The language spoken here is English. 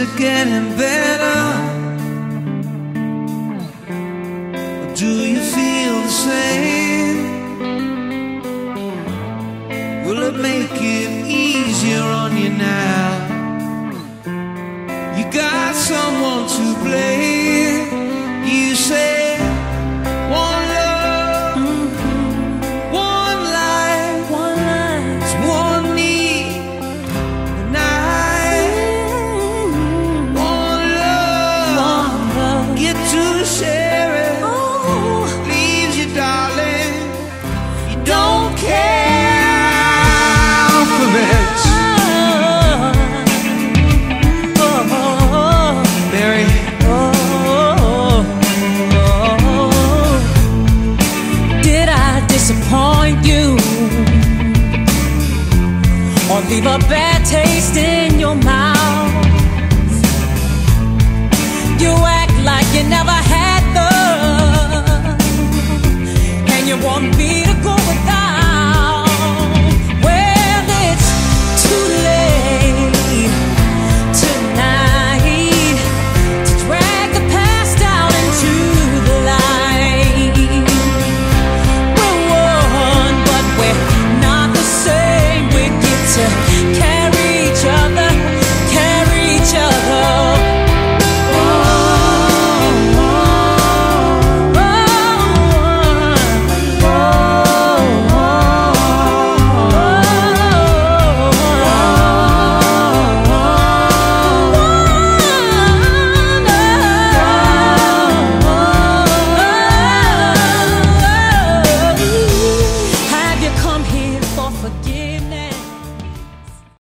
are getting better. a bad taste in your mouth. You act like you never had love, and you want me to.